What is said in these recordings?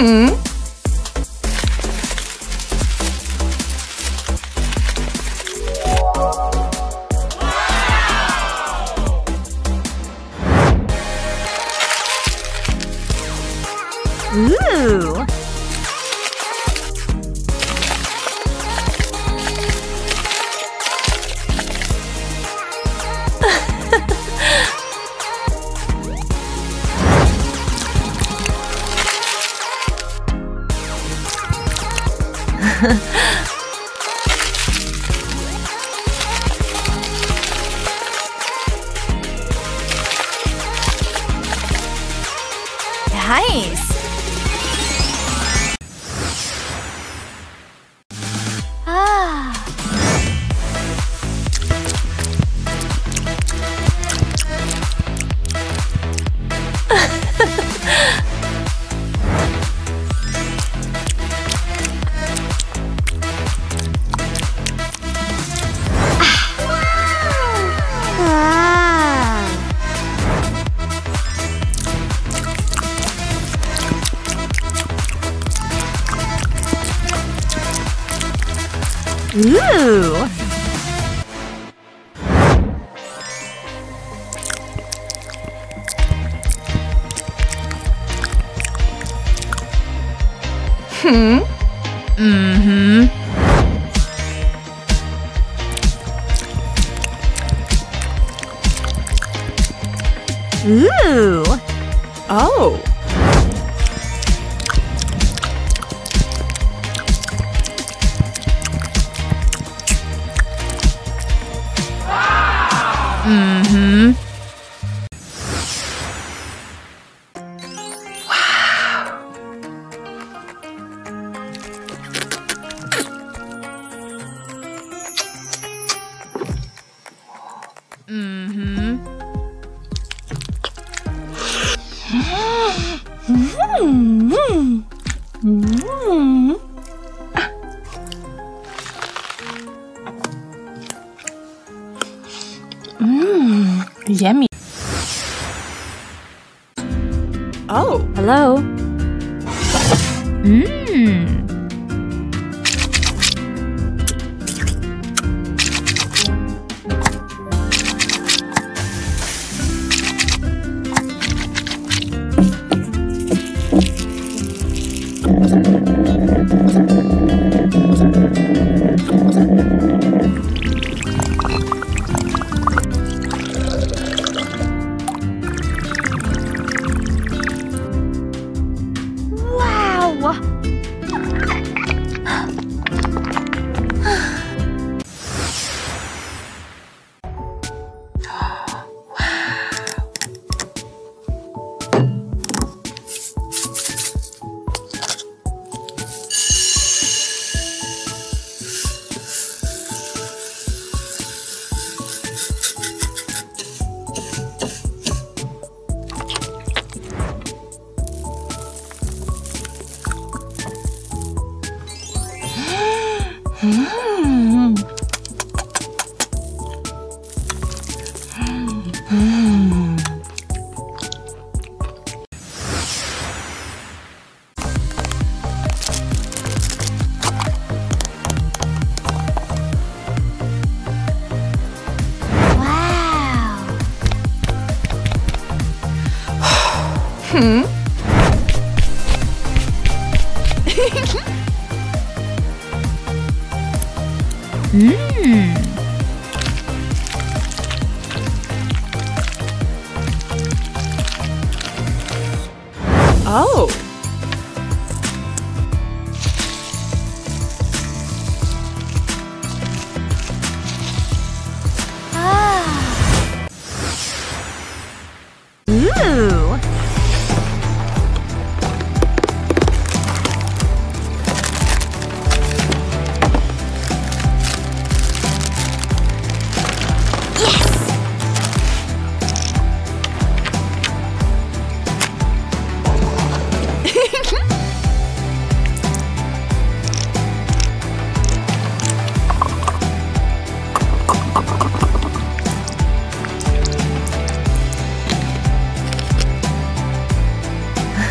Hmm? Ooh! 呵 呵 Ooh! Hmm? Mm-hmm. Ooh! Oh! Mm-hmm. Yummy. Oh. Hello. Mmm. Hmm?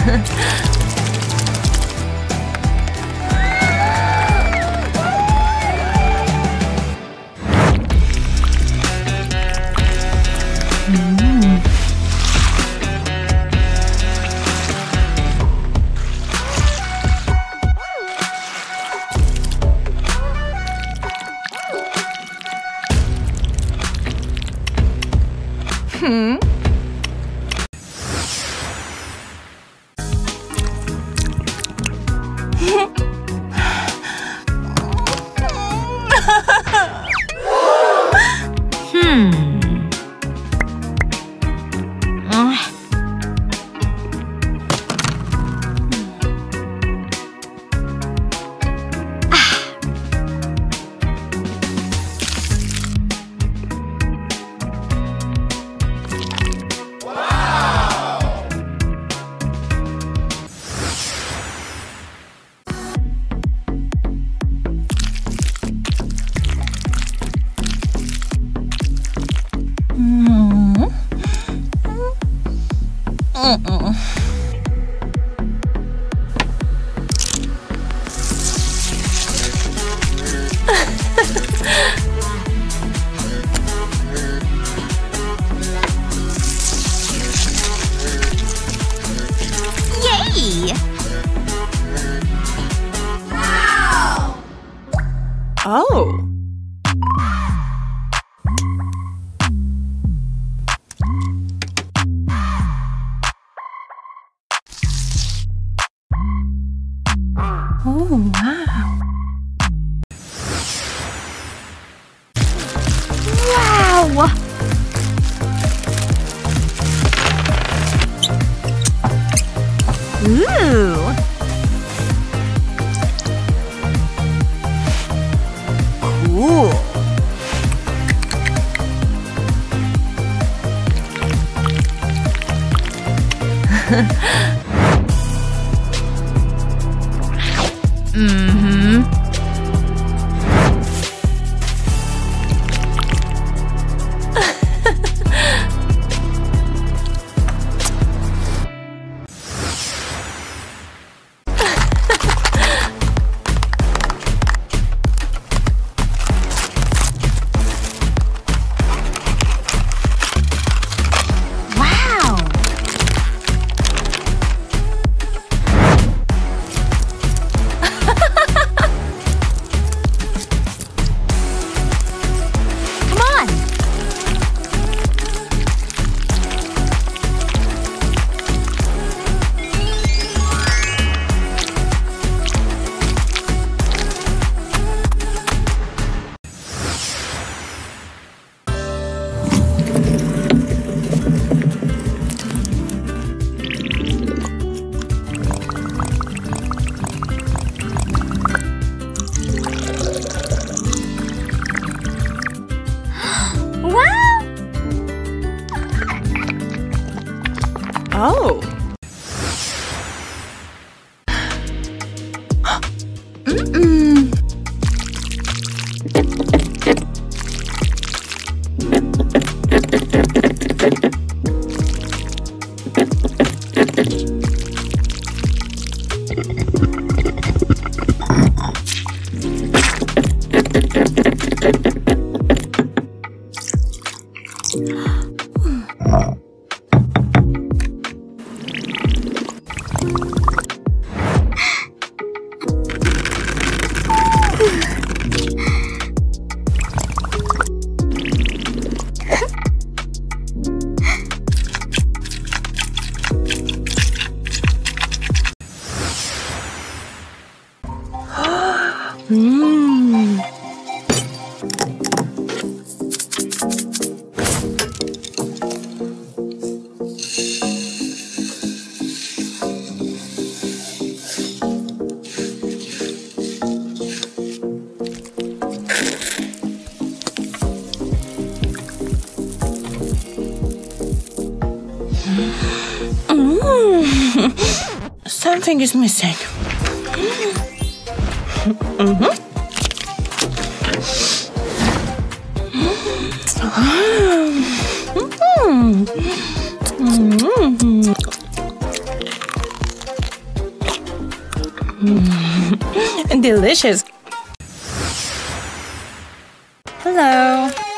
Ha ha ha. Yay! Ooh! Oh. Mm-mm. Mm. Something is missing. Delicious. Hello.